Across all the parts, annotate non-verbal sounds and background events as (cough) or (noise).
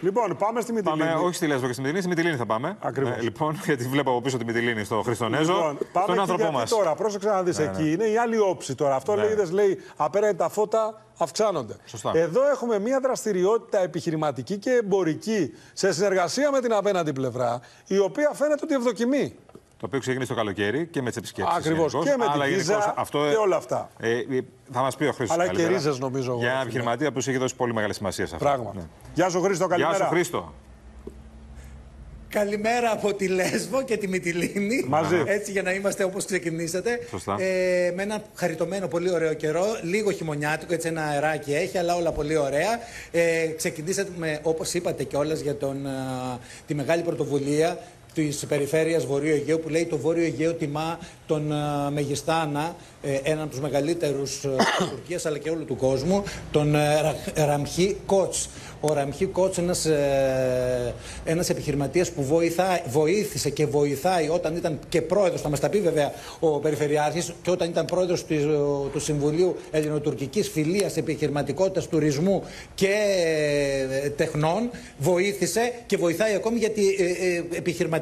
Λοιπόν, πάμε στη Μυτιλίνη. Πάμε, όχι στη Λέσβο και στη Μυτιλίνη, στη Μυτιλίνη θα πάμε. Ακριβώς. Ε, λοιπόν, (laughs) γιατί βλέπω από πίσω τη Μυτιλίνη στο Χριστονέζο. Λοιπόν, πάμε στον εκεί άνθρωπό γιατί μας. Τώρα, πρόσεξε να δεις εκεί. Είναι η άλλη όψη τώρα. Αυτό Ναι. λέει, είδες, λέει, απέναντι τα φώτα αυξάνονται. Σωστά. Εδώ έχουμε μια δραστηριότητα επιχειρηματική και εμπορική σε συνεργασία με την απέναντι πλευρά, η οποία φαίνεται ότι ευδοκιμεί. Το οποίο ξεκίνησε το καλοκαίρι και με τις επισκέψεις. Ακριβώς. Και με τη Βίζα και όλα αυτά. Ε, ε, θα μας πει ο Χρήστος. Αλλά και ρίζες, νομίζω, εγώ, Για ένα φίλε. επιχειρηματία που έχει δώσει πολύ μεγάλη σημασία σε αυτό. Πράγμα. Ναι. Γεια σου Χρήστο, καλημέρα. Γεια σου, Χρήστο. Καλημέρα από τη Λέσβο και τη Μυτιλίνη. Μαζί. Έτσι για να είμαστε όπως ξεκινήσατε. Σωστά. Ε, με ένα χαριτωμένο πολύ ωραίο καιρό. Λίγο χειμωνιάτικο, έτσι ένα αεράκι έχει, αλλά όλα πολύ ωραία. Ε, ξεκινήσατε με, όπως είπατε κιόλας για τον, α, τη μεγάλη πρωτοβουλία της περιφέρειας Βορείου Αιγαίου που λέει το Βόρειο Αιγαίο τιμά τον α, Μεγιστάνα, ε, έναν από τους μεγαλύτερους της Τουρκίας αλλά και όλου του κόσμου, τον ε, Ρα- Ραμχή Κότς. Ο Ραμχή Κότς είναι ένας, ε, ένας επιχειρηματίας που βοηθά, βοήθησε και βοηθάει όταν ήταν και πρόεδρος, θα μας τα πει βέβαια ο Περιφερειάρχης, και όταν ήταν πρόεδρος του, του Συμβουλίου Ελληνοτουρκικής Φιλίας Επιχειρηματικότητας Τουρισμού και ε, Τεχνών, βοήθησε και βοηθάει ακόμη γιατί ε, ε, επιχειρηματικά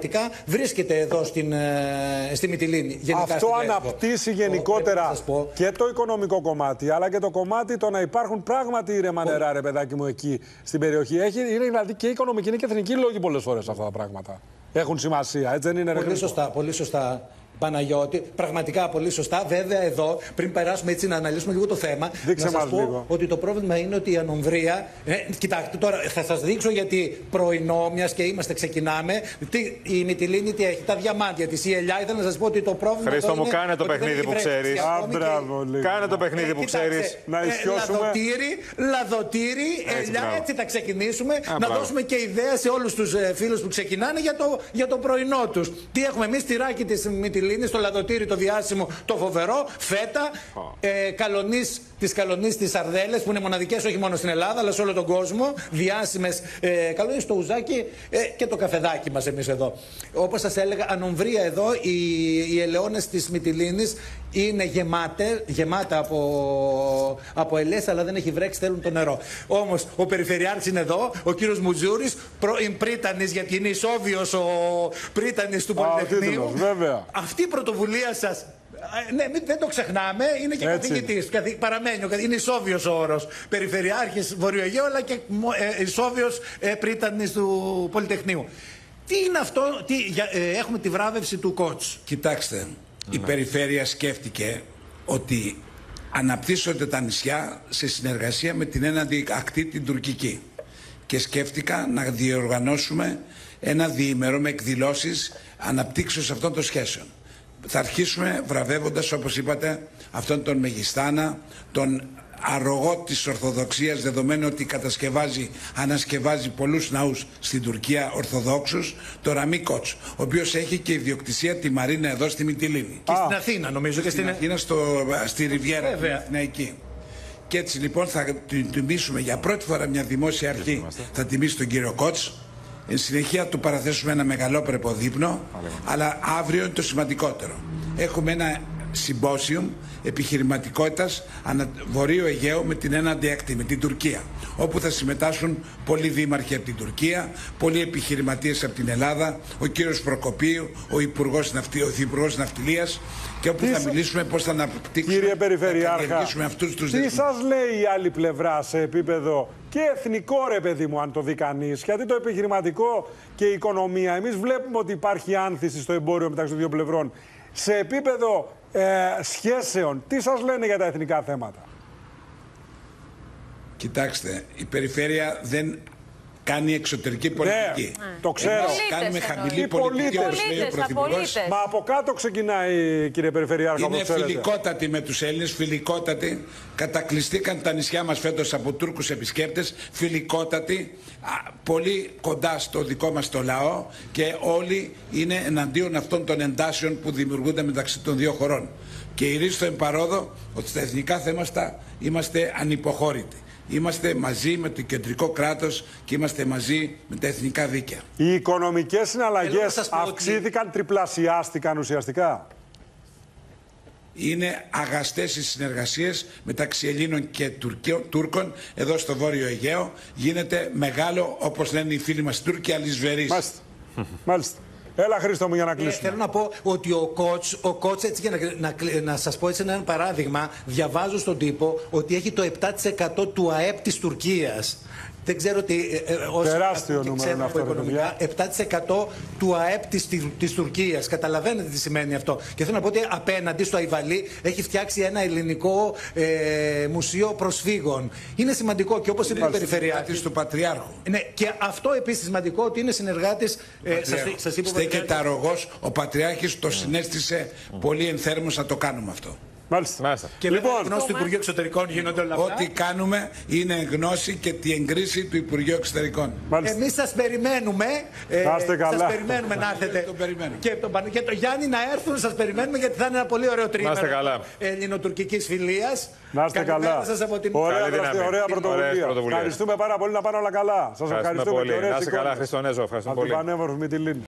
βρίσκεται εδώ στην, ε, στη Μυτιλίνη. γενικά Αυτό στη Λέσβο. αναπτύσσει Ο- πρέπει γενικότερα να σας πω, και το οικονομικό κομμάτι, αλλά και το κομμάτι το να υπάρχουν πράγματι ήρεμα νερά, ρε παιδάκι μου, εκεί στην περιοχή. Έχει, είναι δηλαδή και οικονομική, είναι και εθνική λόγη πολλές φορές αυτά τα πράγματα. Έχουν σημασία, έτσι δεν είναι, ρε Πολύ Χρήστο; σωστά, πολύ σωστά. Παναγιώτη, πραγματικά πολύ σωστά. Βέβαια, εδώ, πριν περάσουμε έτσι να αναλύσουμε λίγο το θέμα, Δείξε να σας μας πω λίγο. ότι το πρόβλημα είναι ότι η ανομβρία. Ε, κοιτάξτε, τώρα θα σας δείξω γιατί πρωινό, μιας και είμαστε, ξεκινάμε. Τι, η Μυτιλίνη τι έχει, τα διαμάντια της. Η ελιά ήθελα να σας πω ότι το πρόβλημα. Χρήστο εδώ μου, είναι κάνε το ότι δεν παιχνίδι έχει που βρέξει. ξέρεις. Και Α, ακόμη και- μπράβο, λίγο. Κάνε το παιχνίδι Ε, που κοιτάξτε, ξέρεις. Να ε, ισιώσουμε. Λαδοτήρι, λαδοτήρι, ελιά, μπράβο. έτσι θα ξεκινήσουμε. να μπράβο. δώσουμε και ιδέα σε όλους τους ε, φίλους που ξεκινάνε για το, για το πρωινό τους. Τι έχουμε εμείς, τυράκι της Μυτιλίνη, το λαδοτήρι, το διάσημο, το φοβερό, φέτα, ε, καλονής, τις καλονής της Αρδέλες που είναι μοναδικές όχι μόνο στην Ελλάδα αλλά σε όλο τον κόσμο, διάσημες ε, καλονής, το ουζάκι ε, και το καφεδάκι μας εμείς εδώ. Όπως σας έλεγα, ανομβρία εδώ, οι, οι ελαιώνες της Μυτιλίνης είναι γεμάτε, γεμάτα από, από ελιές αλλά δεν έχει βρέξει, θέλουν το νερό. Όμως ο Περιφερειάρχης είναι εδώ, ο κύριος Μουτζούρης, πρώην πρίτανης γιατί είναι ισόβιος ο πρίτανης του Α, ο Πολυτεχνείου. τίτλος, βέβαια. Αυτή η πρωτοβουλία σας. Ναι, μην- δεν το ξεχνάμε. Είναι και Έτσι. καθηγητής. Καθη, παραμένει. ο καθη- Είναι ισόβιος ο όρος. Περιφερειάρχης Βορειοαιγαίου, αλλά και ε, ισόβιος ε, πρίτανης του Πολυτεχνείου. Τι είναι αυτό, τι, για, ε, έχουμε τη βράβευση του κότς. Κοιτάξτε, η περιφέρεια σκέφτηκε ότι αναπτύσσονται τα νησιά σε συνεργασία με την έναντι ακτή την τουρκική. Και σκέφτηκα να διοργανώσουμε ένα διήμερο με εκδηλώσεις αναπτύξεως αυτών των σχέσεων. Θα αρχίσουμε βραβεύοντας, όπως είπατε, αυτόν τον Μεγιστάνα, τον αρρωγό της Ορθοδοξίας δεδομένου ότι κατασκευάζει, ανασκευάζει πολλούς ναούς στην Τουρκία Ορθοδόξους, το Ραμή Κότς, ο οποίος έχει και ιδιοκτησία τη Μαρίνα εδώ στη Μυτιλίνη. Και στην Αθήνα, νομίζω. Και Στην στην... Αθήνα, στο, στη Ριβιέρα, Βέβαια. την εκεί. Και έτσι λοιπόν θα την τιμήσουμε για πρώτη φορά μια δημόσια αρχή. Θα τιμήσει τον κύριο Κότς. Εν συνεχεία του παραθέσουμε ένα μεγαλόπρεπο δείπνο. Αλλά αύριο είναι το σημαντικότερο. Έχουμε ένα συμπόσιουμ επιχειρηματικότητας ανα... Βορείου Αιγαίου με την έναντι ακτή, με την Τουρκία. Όπου θα συμμετάσχουν πολλοί δήμαρχοι από την Τουρκία, πολλοί επιχειρηματίες από την Ελλάδα, ο κύριος Προκοπίου, ο Υπουργός, Ναυτι... ο Υπουργός Ναυτιλίας και όπου Τι θα σα- μιλήσουμε πώς θα αναπτύξουμε, Κύριε θα Περιφερειάρχα, καλλιεργήσουμε αυτούς τους τι δεσμούς. σας λέει η άλλη πλευρά σε επίπεδο και εθνικό ρε παιδί μου αν το δει κανείς, γιατί το επιχειρηματικό και η οικονομία, εμείς βλέπουμε ότι υπάρχει άνθηση στο εμπόριο μεταξύ των δύο πλευρών. Σε επίπεδο ε, σχέσεων, τι σας λένε για τα εθνικά θέματα; Κοιτάξτε, η περιφέρεια δεν κάνει εξωτερική πολιτική. Ναι, το ξέρω. Εμείς Πολίτες κάνουμε εννοεί. χαμηλή Οι πολιτική, πολίτες. όπως λέει ο Πολίτες, Πρωθυπουργός. απολύτες. Μα από κάτω ξεκινάει κύριε Περιφερειάρχα, όπως Είναι ξέρετε. φιλικότατη με τους Έλληνες, φιλικότατη. Κατακλειστήκαν τα νησιά μας φέτος από Τούρκους επισκέπτες, φιλικότατη, α, πολύ κοντά στο δικό μας το λαό και όλοι είναι εναντίον αυτών των εντάσεων που δημιουργούνται μεταξύ των δύο χωρών. Και ηρίστο εμπαρόδο ότι στα εθνικά θέματα είμαστε ανυποχώρητοι. Είμαστε μαζί με το κεντρικό κράτος και είμαστε μαζί με τα εθνικά δίκαια. Οι οικονομικές Θέλω να συναλλαγές σας πω ότι- αυξήθηκαν, τριπλασιάστηκαν ουσιαστικά. είναι αγαστές οι συνεργασίες μεταξύ Ελλήνων και Τουρκιο- Τούρκων εδώ στο Βόρειο Αιγαίο. Γίνεται μεγάλο, όπως λένε οι φίλοι μας Τούρκοι, αλυσβερής. Μάλιστα. Μάλιστα. Έλα, Χρήστο μου, για να Ε, κλείσουμε. θέλω να πω ότι ο κότς, ο κότς έτσι για να, να, κλ- να σας πω έτσι ένα παράδειγμα, διαβάζω στον τύπο ότι έχει το 7% του ΑΕΠ της Τουρκίας. Δεν ξέρω τι. Ε, ε, όσοι Τεράστιο ακούνε και νούμερο ξέρουν είναι από αυτό, ρε οικονομικά, 7% του ΑΕΠ της, της, της Τουρκίας. Καταλαβαίνετε τι σημαίνει αυτό. Και θέλω να πω ότι απέναντι στο Αϊβαλί έχει φτιάξει ένα ελληνικό ε, μουσείο προσφύγων. Είναι σημαντικό και όπως είπε η Περιφερειάρχη. Συνεργάτης του Πατριάρχου. Ναι, και αυτό επίσης σημαντικό ότι είναι συνεργάτης. Ε, σας, σας είπε ο Στέκεται Πατριάρχης. αρρωγός, ο Πατριάρχης το συνέστησε πολύ ενθέρμος να το κάνουμε αυτό. Μάλιστα. Μάλιστα. Και Λοιπόν, λοιπόν, γνώση του Υπουργείου Εξωτερικών γίνονται όλα αυτά. Ό,τι κάνουμε είναι γνώση και τη εγκρίση του Υπουργείου Εξωτερικών. Μάλιστα. Εμείς σας περιμένουμε. Ε, Να είστε καλά. Σας περιμένουμε να έρθετε. Τον περιμένουμε. Και τον Παν- και το Γιάννη να έρθουν, σας περιμένουμε γιατί θα είναι ένα πολύ ωραίο τρίμηνο. Να είστε καλά. Ελληνοτουρκικής φιλίας. Να είστε καλά. Σας από την... Ωραία, Καλή δραστηριο- δύναμη. ωραία Ωραίες πρωτοβουλία. πρωτοβουλίες. Ευχαριστούμε πάρα πολύ να πάνε όλα καλά. Σας Ευχαριστούμε ευχαριστούμε πολύ. και ωραίες Να είστε καλά, εικόνες. Χριστονέζο. Ευχαριστούμε Από την πολύ. πανέμορφη Μυτιλίνη.